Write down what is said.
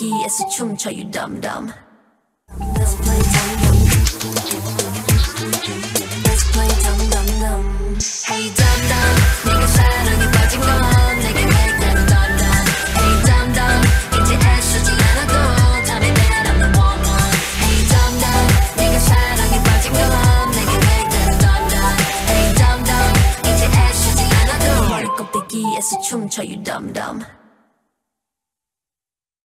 여기에서 춤춰 you dumb dumb Let's play dumb dumb Let's play dumb dumb dumb Hey dumb dumb 네가 사랑에 빠진 건 내게 맥나는 dumb dumb Hey dumb dumb 이제 애쓰지 않아도 Tell me that I'm the one one Hey dumb dumb 네가 사랑에 빠진 건 내게 맥나는 dumb dumb Hey dumb dumb 이제 애쓰지 않아도 머리 꼭대기에서 춤춰 you dumb dumb